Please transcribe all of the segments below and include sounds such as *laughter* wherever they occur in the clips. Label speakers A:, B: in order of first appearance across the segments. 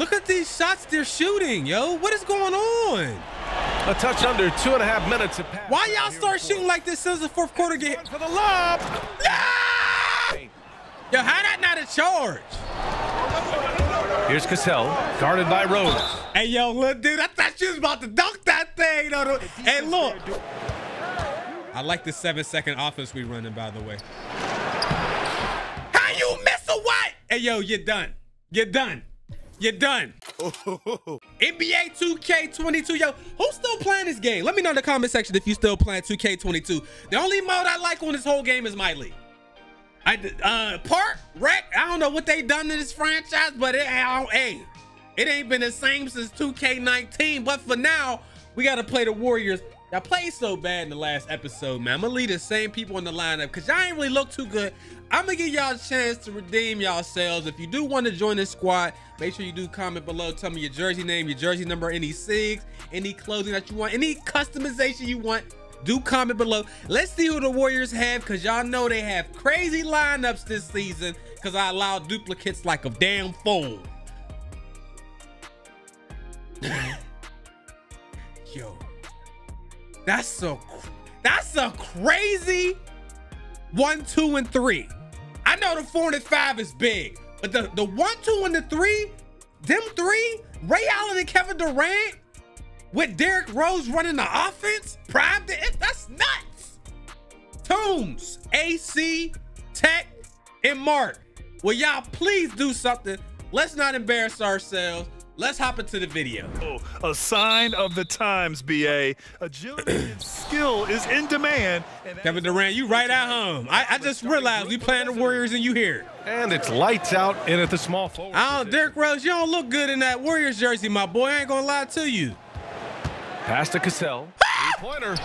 A: Look at these shots they're shooting, yo. What is going on?
B: A touch under two and a half minutes have passed.
A: Why y'all start shooting like this since the fourth quarter get
B: for the lob?
A: Ah! Yo, how that not a charge?
B: Here's Cassell, guarded by Rose.
A: Hey, yo, little dude, I thought you was about to dunk that thing. No, no. Hey, look. I like the seven second offense we running, by the way. How you miss a what? Hey, yo, you're done. You're done. You're done. *laughs* NBA 2K22. Yo, who's still playing this game? Let me know in the comment section if you still playing 2K22. The only mode I like on this whole game is My League. I uh Park Wreck. I don't know what they done to this franchise, but it hey, it ain't been the same since 2K19. But for now, we gotta play the Warriors. Y'all played so bad in the last episode, man. I'm gonna leave the same people in the lineup because y'all ain't really look too good. I'm gonna give y'all a chance to redeem y'all yourselves. If you do want to join this squad, make sure you do comment below. Tell me your jersey name, your jersey number, any SIGs, any clothing that you want, any customization you want. Do comment below. Let's see who the Warriors have because y'all know they have crazy lineups this season because I allow duplicates like a damn fool. *laughs* Yo, that's so that's a crazy one, two, and three. I know the four and five is big, but the, the one, two, and the three, them three, Ray Allen and Kevin Durant, with Derrick Rose running the offense, prime, that's nuts. Toombs, AC, Tech, and Mark. Will y'all please do something? Let's not embarrass ourselves. Let's hop into the video.
C: Oh, a sign of the times, BA. Agility *clears throat* and skill is in demand.
A: Kevin Durant, you right at home. I, I just realized we playing the Warriors and you here.
B: And it's lights out in at the small forward.
A: Oh, Derrick Rose, you don't look good in that Warriors jersey, my boy. I ain't gonna lie to you.
B: Pass to Cassell. Ah! Three-pointer.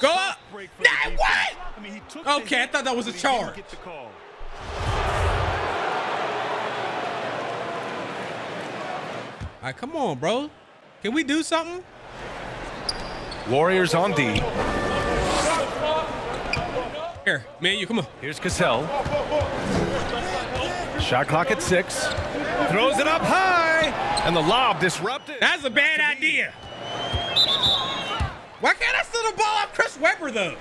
A: Go up. That what? Okay, I thought that was a charge. Come on, bro. Can we do something?
B: Warriors on D.
A: Here, man, you come on.
B: Here's Cassell. Shot clock at six. Throws it up high. And the lob disrupted.
A: That's a bad idea. Why can't I steal the ball off Chris Webber, though?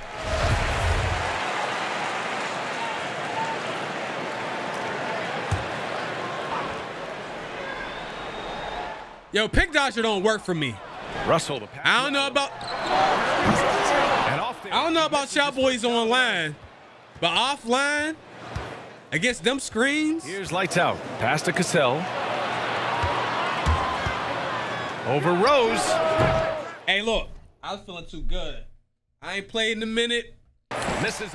A: Yo, pick dodger don't work for me.
B: Russell the
A: I don't know about I don't know about y'all boys online, but offline against them screens.
B: Here's lights out. Pass to Cassell. Over Rose.
A: Hey, look, I was feeling too good. I ain't played in a minute.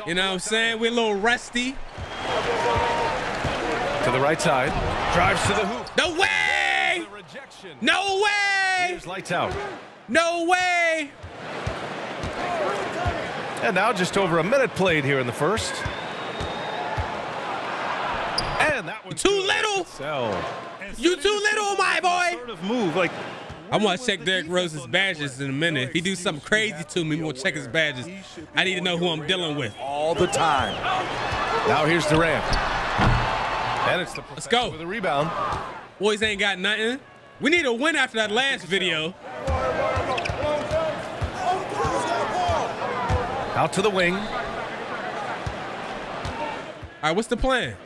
A: You know what I'm saying? We're a little rusty.
B: To the right side. Drives to the hoop.
A: No way! No way!
B: Here's lights out.
A: No way!
B: And now just over a minute played here in the first. And that was
A: too little.
B: So
A: you too little, my boy.
C: Sort of move like.
A: I'm gonna check Derrick Rose's badges in a minute. If he do something crazy to me, we'll check his badges. I need to know who I'm dealing with.
D: All the time.
B: Now here's Durant. And it's the
A: Let's go.
B: with a rebound.
A: Boys ain't got nothing. We need a win after that last video.
B: Out to the wing. All
A: right, what's the plan?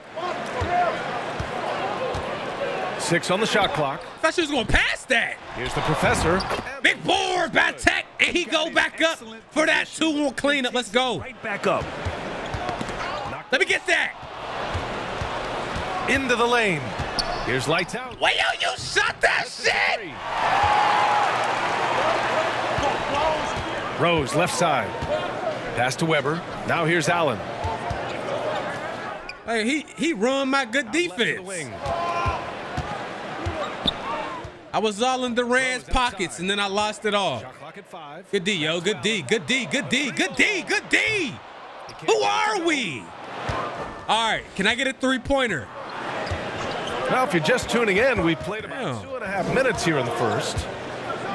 B: Six on the shot clock.
A: I thought she was going to pass that.
B: Here's the professor.
A: Big board by Tech, and he go back up for that two-one cleanup. Let's go.
C: Right back up.
A: Let me get that.
B: Into the lane. Here's lights out.
A: Wait, yo, you shot that shit!
B: Rose, left side. Pass to Webber. Now here's Allen.
A: Hey, he he ruined my good defense. I was all in Durant's pockets, and then I lost it all. Good D, yo. Good D. Good D. Good D. Good D. Good D. Who are we? All right, can I get a three-pointer?
B: Now, if you're just tuning in, we played about two and a half minutes here in the first.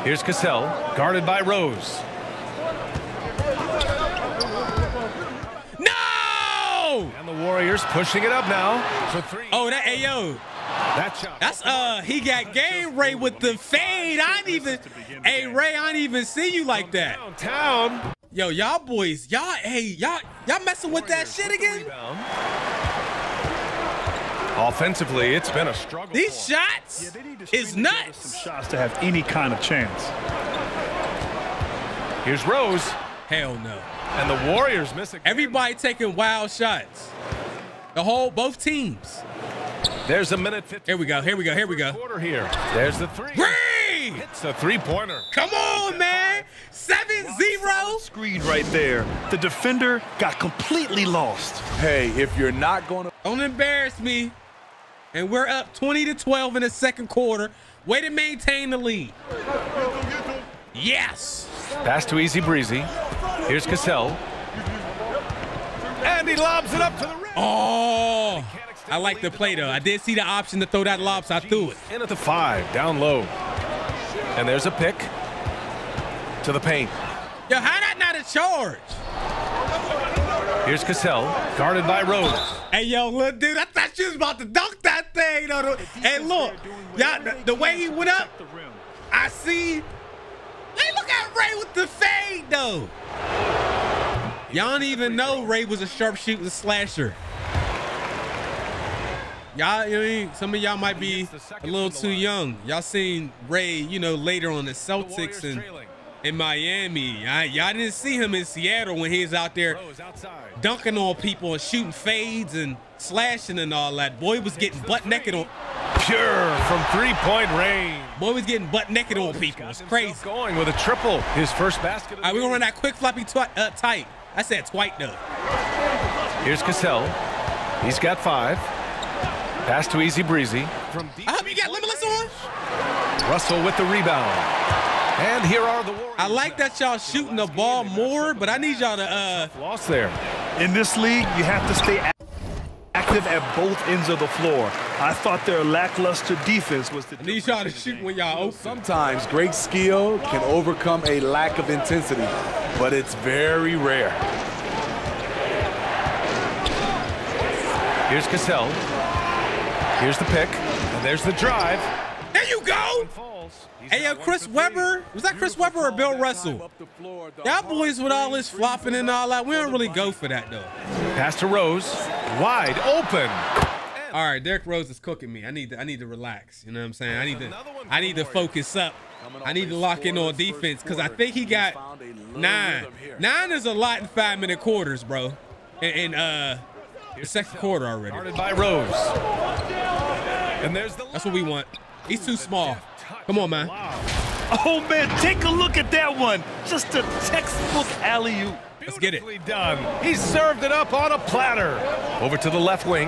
B: Here's Cassell, guarded by Rose.
A: No!
B: And the Warriors pushing it up now for three.
A: Oh, that Ayo.
B: That shot.
A: That's uh he got game Ray with the fade. I didn't even Hey Ray, I didn't even see you like that.
B: Downtown.
A: Yo, y'all boys, y'all hey, y'all y'all messing with that shit again?
B: Rebound. Offensively, it's been a struggle.
A: These shots
C: Yeah, they need to
A: is
C: string
A: nuts.
C: Some shots to have any kind of chance.
B: Here's Rose,
A: Hell no.
B: and the Warriors missing.
A: Everybody taking wild shots. The whole both teams.
B: There's a minute 50.
A: Here we go. Here we go. Here we go.
B: Quarter here. There's the three.
A: Ray!
B: It's a three-pointer.
A: Come on, man. 7-0.
C: Screen right there. The defender got completely lost.
D: Hey, if you're not going to
A: Don't embarrass me. And we're up 20 to 12 in the second quarter. Way to maintain the lead. Yes.
B: Pass to Easy Breezy. Here's Cassell. And he lobs it up to the rim.
A: Oh, I like the play though. I did see the option to throw that lob, so I threw it.
B: In at the five, down low. And there's a pick to the paint.
A: Yo, how that not a charge?
B: Here's Cassell, guarded by Rose.
A: Hey, yo, little dude, I thought you was about to dunk that thing. though. The- Hey, look, y'all, the, way he went up, I see. Hey, look at Ray with the fade, though. Y'all don't even know Ray was a sharpshooting slasher. Y'all, I mean? some of y'all might be a little too young. Y'all seen Ray, you know, later on the Celtics and. In Miami. I, y'all didn't see him in Seattle when he was out there dunking on people and shooting fades and slashing and all that. Boy was getting butt naked on.
B: Pure from three-point range.
A: Boy was getting butt naked on people. It's crazy.
B: Going with a triple. His first basket. of the
A: All right, we're gonna run that quick floppy twi- uh, tight. I said twite though.
B: Here's Cassell. He's got five. Pass to Easy Breezy. From deep
A: I hope you got limitless on.
B: Russell with the rebound. And here are the Warriors.
A: I like that y'all shooting the ball more, but I need y'all to uh
B: Lost there.
C: In this league, you have to stay active at both ends of the floor. I thought their lackluster defense was the
A: I need y'all to shoot when y'all open.
D: sometimes great skill can overcome a lack of intensity, but it's very rare.
B: Here's Cassell. Here's the pick. And there's the drive.
A: There you go.
B: Falls. He's
A: Hey yo, Chris
B: for three.
A: Webber. Was that Chris Webber or Bill Russell? Y'all boys with all this flopping and all that, we don't really go for that though.
B: Pass to Rose. Wide open.
A: All right, Derrick Rose is cooking me. I need to I need to relax. You know what I'm saying? I need to I need to focus up. I need to lock in on defense because I think he got nine. Nine is a lot in five minute quarters, bro. In, in uh the second quarter already.
B: Guarded by Rose. And there's the
A: That's what we want. He's too small. Come on, man.
C: Oh man, take a look at that one. Just a textbook alley-oop.
A: Let's get it.
B: Beautifully done. He served it up on a platter. Over to the left wing.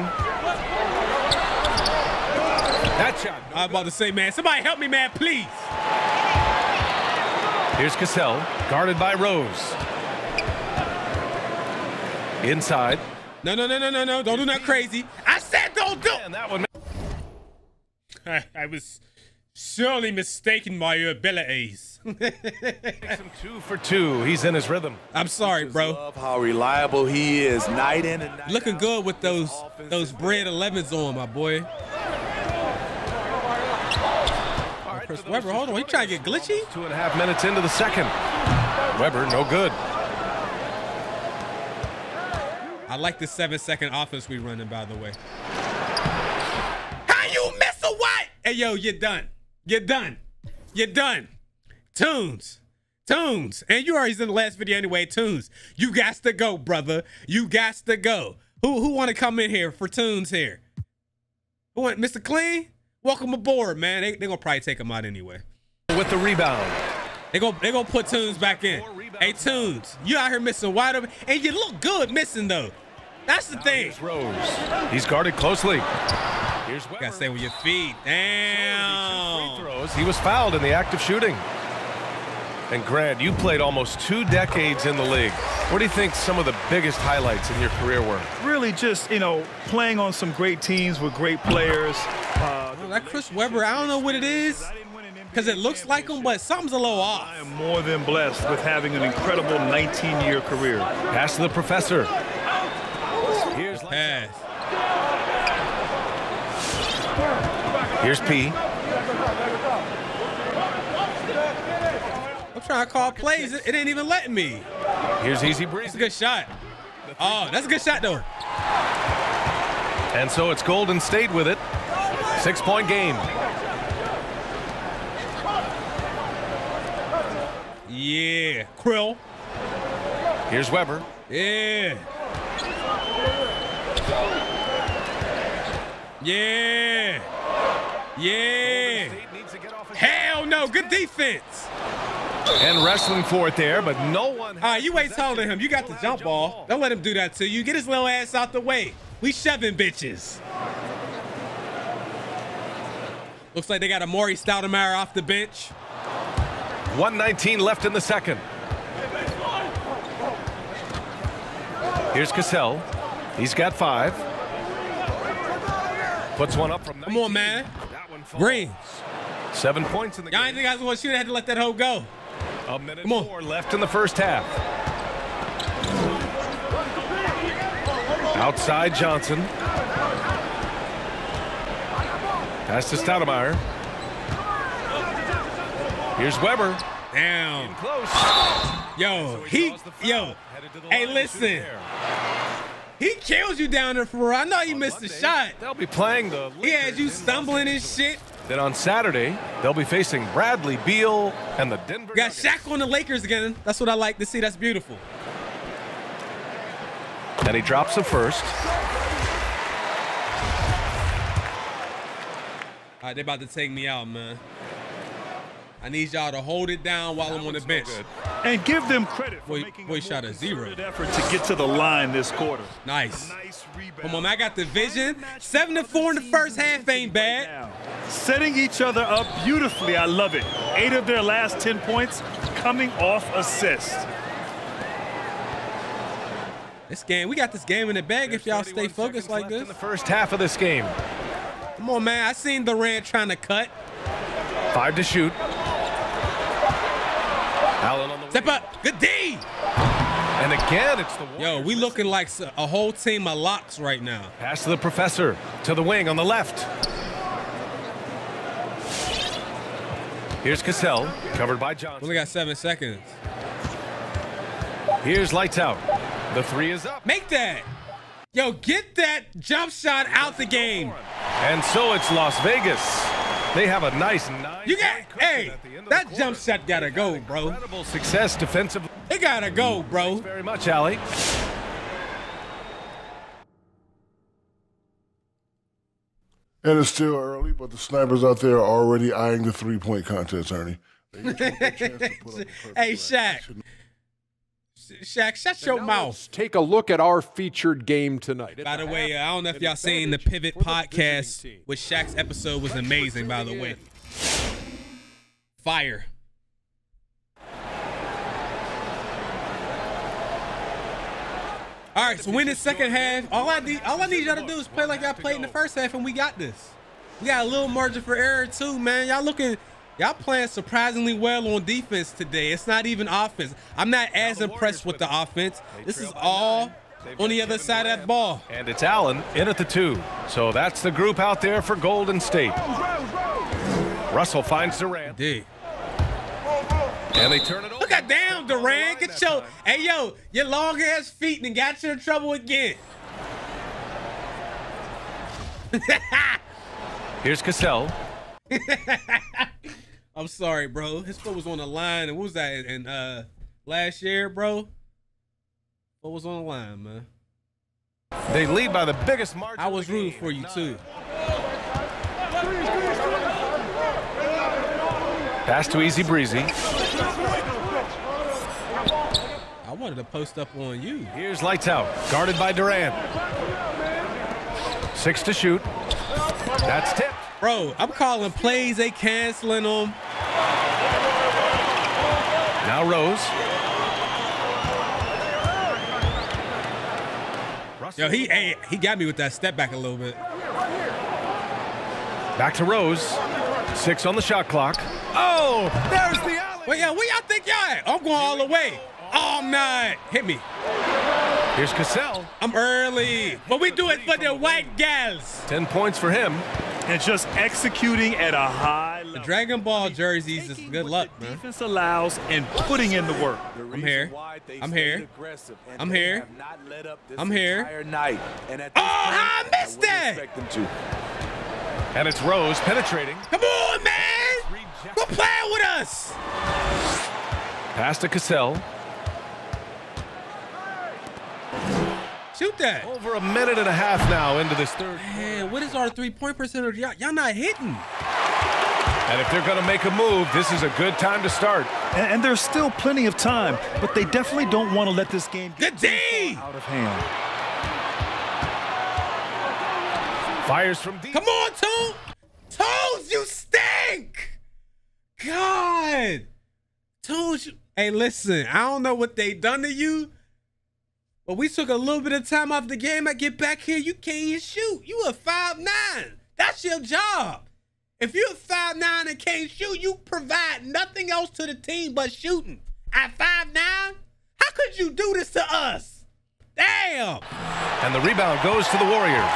B: That shot.
A: I'm about to say, man, somebody help me, man, please.
B: Here's Cassell, guarded by Rose. Inside.
A: No, no, no, no, no, no. Don't do nothing crazy. I said don't do
B: And that one.
A: I, *laughs* I was surely mistaken by your abilities. *laughs*
B: Makes him two for two. He's in his rhythm.
A: I'm sorry, bro.
D: Love how reliable he is night in and night
A: Looking
D: out.
A: good with those those Bred 11s on, my boy. Chris Webber, hold on. He trying to get glitchy?
B: Two and a half minutes into the second. Webber, no good.
A: I like the seven second offense we running, by the way. How you miss a what? Hey, yo, you're done. You're done. You're done. Tunes. Tunes. And you already in the last video anyway. Tunes. You got to go, brother. You got to go. Who who want to come in here for Tunes here? Who want Mr. Clean? Welcome aboard, man. They they gonna probably take him out anyway.
B: With the rebound.
A: They go they gonna put Tunes back in. Hey Tunes, you out here missing wide open, and you look good missing though. That's the thing.
B: Rose. He's guarded closely. Here's Webber.
A: Gotta stay with your feet.
B: Free
A: Damn.
B: throws. He was fouled in the act of shooting. And Grant, you played almost two decades in the league. What do you think some of the biggest highlights in your career were?
C: Really just, you know, playing on some great teams with great players. Uh,
A: Well, that Chris Webber, I don't know what it is, because it looks like him, but something's a little off.
C: I am more than blessed with having an incredible 19-year career.
B: Pass to the professor. Here's
A: Pass.
B: Here's P.
A: I'm trying to call plays. It, it ain't even letting me.
B: Here's Easy
A: That's a
B: Breezy.
A: good shot. Oh, that's a good shot though.
B: And so it's Golden State with it. Six-point game.
A: Yeah, Krill.
B: Here's Webber.
A: Yeah. Yeah. Yeah.
B: State needs to get off a-
A: Hell no. Good defense.
B: And wrestling for it there, but no one.
A: All right, you wait taller than him. You got the jump ball. Don't let him do that to you. Get his little ass out the way. We shoving bitches. Looks like they got Amar'e Stoudemire off the bench.
B: 119 left in the second. Here's Cassell. He's got five. Puts one up from 19.
A: Come on, man. Greens.
B: Seven points in the game.
A: ain't think I was going to shoot. I had to let that hoe go.
B: A minute more left in the first half. Outside Johnson. Pass to Stoudemire. Here's Webber.
A: Damn.
B: Close.
A: Yo, he,
B: Draws the foul.
A: yo,
B: Headed to the
A: hey,
B: line to shoot
A: listen. He kills you down there for real. I know he missed the
B: Monday,
A: shot.
B: They'll be playing the.
A: He had you
B: in
A: stumbling and shit.
B: Then on Saturday, they'll be facing Bradley Beal and the Denver.
A: Got. Shaq on the Lakers again. That's what I like to see. That's beautiful.
B: And he drops the first.
A: All right, they about to take me out, man. I need y'all to hold it down while I'm on the bench.
B: good.
C: And give them credit for
A: Boy-
C: making
A: boy
C: a
A: shot a zero.
C: effort to get to the line this quarter.
A: Nice.
C: Nice.
A: Come on. I got the vision. Seven to four in the first half ain't bad.
C: Setting each other up beautifully. I love it. Eight of their last 10 points coming off assists.
A: This game, we got this game in the bag if y'all stay focused like this.
B: In the first half of this game,
A: Come on, man. I seen Durant trying to cut.
B: five to shoot. Allen on the
A: Step up. Good D.
B: And again, it's the
A: Yo, we looking like a whole team of locks right now.
B: pass to the professor to the wing on the left. Here's Cassell, covered by Johnson.
A: Only got seven seconds.
B: Here's lights out. The three is up.
A: Make that. Yo, get that jump shot out the game.
B: And so it's Las Vegas. They have a nice nine.
A: You got, hey,
B: at the end of the
A: that
B: quarter.
A: jump shot gotta go, bro.
B: Incredible success defensively.
A: It gotta go, bro.
B: Thanks Very much, Allie.
E: And it's still early, but the snipers out there are already eyeing the three point contest, Ernie. They each want their chance to put up *laughs* a
A: Hey,
E: shot.
A: Shaq. Shaq, shut your mouth.
F: Take a look at our featured game tonight.
A: By the way, I don't know if y'all seen the Pivot podcast with Shaq's episode was amazing, by the way. Fire. All right, so win the second half. All I need, all I need y'all to do is play like y'all played in the first half, and we got this. We got a little margin for error too, man. Y'all looking, y'all playing surprisingly well on defense today. It's not even offense. I'm not as impressed with the offense. This is all on the other side of that ball.
B: And it's Allen in at the two. So that's the group out there for Golden State. Russell finds Durant,
A: Dig.
B: and they turn it over.
A: Look at damn Durant. Get your hey yo, your long ass feet and got you in trouble again. *laughs*
B: Here's Cassell. *laughs*
A: I'm sorry, bro. His foot was on the line, and what was that? And uh, last year, bro, what was on the line, man?
B: They lead by the biggest margin.
A: I was rooting for you too.
B: Pass to Easy Breezy.
A: I wanted to post up on you.
B: Here's lights out. Guarded by Durant. Six to shoot. That's tipped.
A: Bro, I'm calling plays, they canceling them.
B: Now Rose.
A: Yo, he hey, he got me with that step back a little bit.
B: back to Rose. Six on the shot clock. Oh, there's the alley.
A: Wait, yo, where y'all think y'all at? I'm going all the way. Oh, I'm not. Hit me.
B: Here's Cassell.
A: I'm early. But we do it for the white gals.
B: Ten points for him.
C: and just executing at a high level.
A: The Dragon Ball jerseys is good luck,
C: the
A: man.
C: Defense allows and putting in the work.
A: I'm here. I'm here. I'm here. I'm here.
D: Night. And at
A: Oh,
D: point,
A: I missed
D: I
A: that.
D: expect them to.
B: And it's Rose penetrating.
A: Come on, man! Go play with us!
B: Pass to Cassell.
A: Shoot that.
B: Over a minute and a half now into this third.
A: Man, what is our three-point percentage? Y'all y'all not hitting.
B: And if they're going to make a move, this is a good time to start.
C: And, and there's still plenty of time, but they definitely don't want to let this game get
A: Good D!
C: out of hand.
B: Fires from deep.
A: Come on, Toon! Toes, you stink! God! Toes, you... Hey, listen, I don't know what they done to you, but we took a little bit of time off the game. I get back here, you can't even shoot. You a five nine. That's your job. If you're five nine and can't shoot, you provide nothing else to the team but shooting. At five nine, how could you do this to us? Damn!
B: And the rebound goes to the Warriors.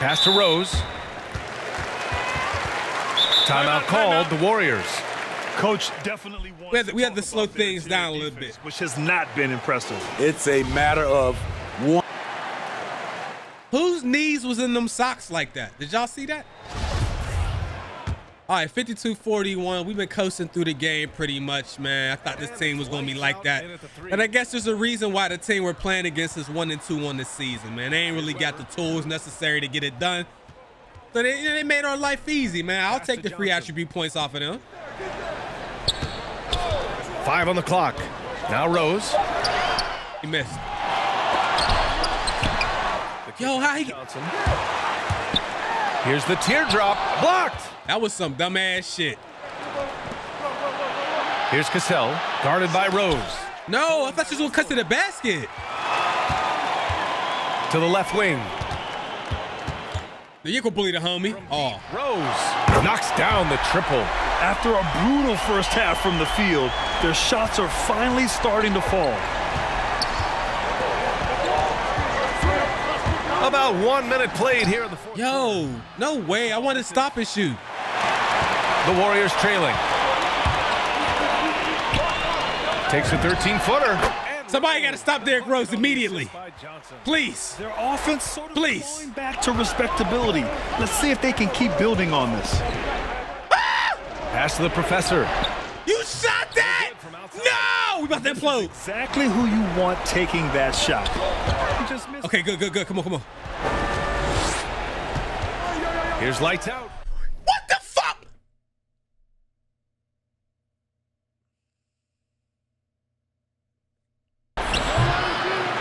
B: Pass to Rose. Timeout called. The Warriors.
C: Coach definitely wants
A: We had to-
C: to
A: we had to slow things down a little bit.
C: which has not been impressive.
D: It's a matter of one.
A: Whose knees was in them socks like that? Did y'all see that? All right, 52-41. We've been coasting through the game pretty much, man. I thought this team was going to be like that. And I guess there's a reason why the team we're playing against is 1 and 2 on this season, man. They ain't really got the tools necessary to get it done. So they, they made our life easy, man. I'll take the free attribute points off of them.
B: Five on the clock. Now Rose.
A: He missed. Yo, how he...
B: Johnson. Here's the teardrop. Blocked.
A: That was some dumbass shit.
B: Here's Cassell. Guarded by Rose.
A: No, I thought she was going to cut to the basket.
B: To the left wing.
A: You can bully the homie. Oh.
B: Rose knocks down the triple.
C: After a brutal first half from the field, their shots are finally starting to fall.
B: About one minute played here in the fourth.
A: Yo, no way. I want to stop and shoot.
B: The Warriors trailing. Takes a 13 footer.
A: Somebody got to stop Derrick Rose immediately. Please.
C: Their offense sort of
A: Please.
C: going back to respectability. Let's see if they can keep building on this.
B: Pass to the professor.
A: You shot that? No! We about to implode.
C: Exactly who you want taking that shot. Just
A: Okay, good, good, good. Come on, come on.
B: Here's lights out.
A: What the fuck?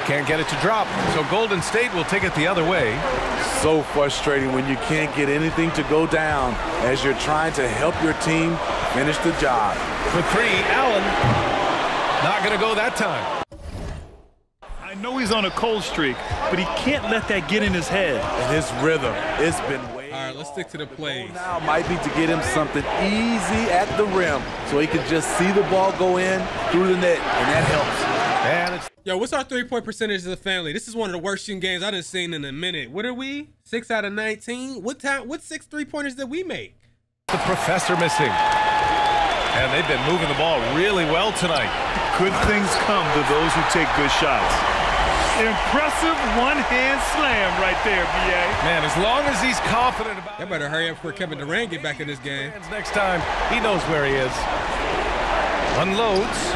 B: Can't get it to drop. So Golden State will take it the other way.
D: So frustrating when you can't get anything to go down as you're trying to help your team finish the job.
B: For three, Allen. Not going to go that time.
C: I know he's on a cold streak, but he can't let that get in his head.
D: And his rhythm, it's been way
A: All right, let's stick to the plays.
D: now might be to get him something easy at the rim so he can just see the ball go in through the net, and that helps.
B: And it's
A: Yo, what's our three-point percentage as a family? This is one of the worst shooting games I've seen in a minute. What are we? Six out of 19? What time? What six three-pointers did we make?
B: the professor missing. And they've been moving the ball really well tonight.
C: Good things come to those who take good shots. Impressive one-hand slam right there, BA.
B: Man, as long as he's confident about
A: Y'all
B: it,
A: better hurry up before Kevin Durant get back in this game.
B: next time, he knows where he is. Unloads.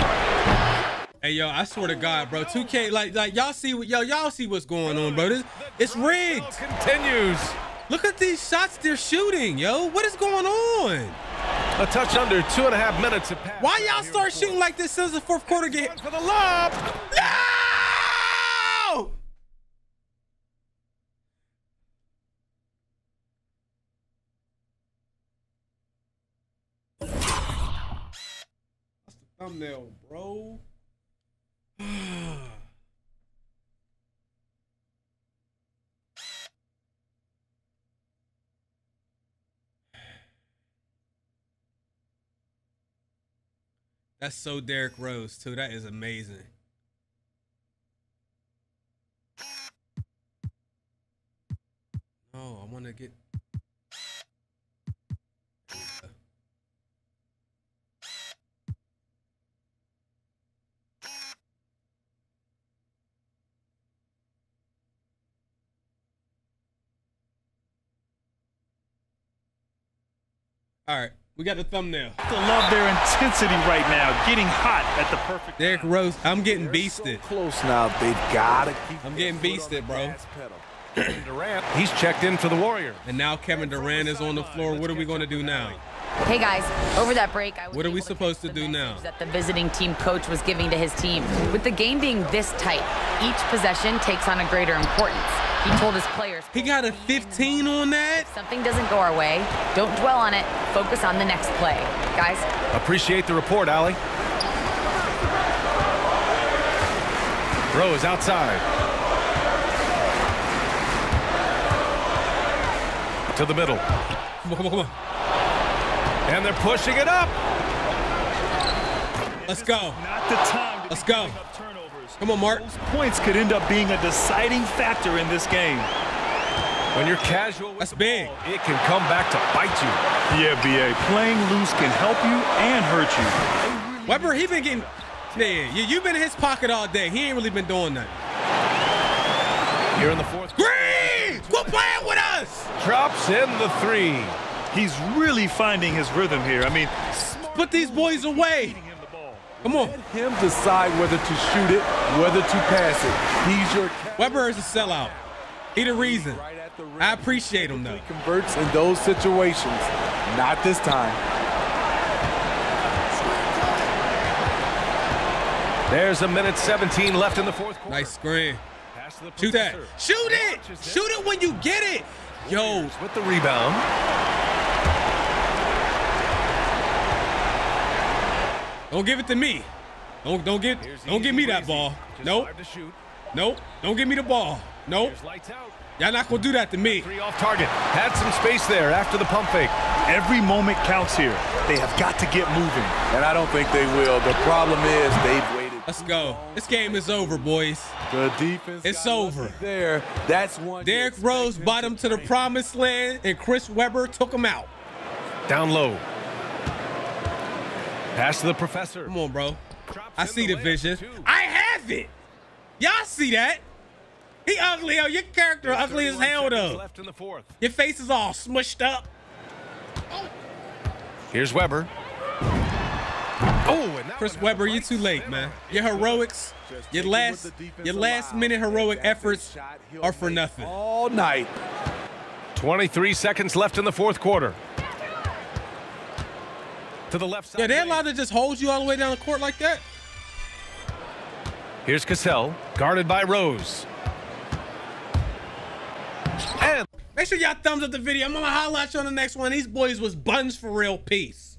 A: Hey yo, I swear to God, bro, 2K, like, like y'all see what yo, y'all see what's going on, bro. This, it's rigged.
B: Continues.
A: Look at these shots they're shooting, yo. What is going on?
B: A touch under two and a half minutes of pass.
A: Why y'all start shooting like this since the fourth quarter game?
B: for the lob?
A: No! That's the thumbnail, bro. That's so Derrick Rose, too. That is amazing. Oh, I want to get. All right, we got the thumbnail.
C: To love their intensity right now, getting hot at the perfect
A: Derrick
C: time.
A: Rose, I'm getting
D: They're
A: beasted.
D: So close now. They've got to keep.
A: I'm getting beasted, bro.
B: Durant, *clears throat* he's checked in for the Warriors.
A: And now Kevin Durant is on the floor. What are we going to do now?
G: Hey guys, over that break, I was
A: What are we
G: able
A: supposed
G: catch
A: to
G: the
A: do now?
G: That the visiting team coach was giving to his team. With the game being this tight, each possession takes on a greater importance. He told his players.
A: He got a 15 on that?
G: If something doesn't go our way, don't dwell on it. Focus on the next play, guys.
B: Appreciate the report, Allie. Rose outside. To the middle.
A: Come on, come on, come on.
B: And they're pushing it up.
A: Let's go.
C: Not the time
A: Let's go.
C: Giving up.
A: Come on, Mark.
C: Those points could end up being a deciding factor in this game.
B: When you're casual with
A: That's
B: the
A: big.
B: ball, it can come back to bite you.
C: Yeah, BA. Playing loose can help you and hurt you.
A: Webber, he been getting. Yeah, yeah, you've been in his pocket all day. He ain't really been doing nothing.
B: Here in the fourth quarter.
A: Green! Quit playing with us!
B: Drops in the three.
C: He's really finding his rhythm here. I mean,
A: Put these boys away.
C: feeding him the ball.
A: Come on.
D: Let him decide whether to shoot it, whether to pass it. He's your captain.
A: Webber is a sellout. He the reason.
D: Right at the.
A: I appreciate him, though.
D: He converts in those situations. Not this time.
B: There's a minute 17 left in the fourth quarter.
A: Nice screen.
B: Pass the
A: Shoot that. Shoot it! Shoot it when you get it! Yo,
B: With the rebound.
A: Don't give it to me. Don't don't get don't give me that ball.
B: Just
A: Nope.
B: five to shoot.
A: Nope. Don't give me the ball. Nope.
B: Here's lights out.
A: Y'all not gonna do that to me.
B: Three off target. Had some space there after the pump fake.
C: Every moment counts here. They have got to get moving.
D: And I don't think they will. The problem is they've waited.
A: Let's go. This game is over, boys.
D: The defense.
A: It's over.
D: There. That's one. you
A: Derrick Rose
D: him
A: brought him to the promised land, and Chris Webber took him out.
B: Down low. Pass to the professor.
A: Come on, bro. I see the vision. I have it. Y'all see that? He ugly, yo. Your character
B: There's
A: ugly as hell, though.
B: Left in the fourth.
A: Your face is all smushed up.
B: Here's Webber. Oh, and that
A: Chris
B: one
A: Webber,
B: you're
A: too late, man. Your heroics, your last,
D: what the defense
A: your last minute heroic efforts
D: shot
A: are for nothing.
D: All night.
B: 23 seconds left in the fourth quarter. To the left side.
A: Yeah, they
B: lane.
A: allowed to just hold you all the way down the court like that.
B: Here's Cassell, guarded by Rose. And
A: Make sure y'all thumbs up the video. I'm gonna highlight you on the next one. These boys was buns for real. Peace.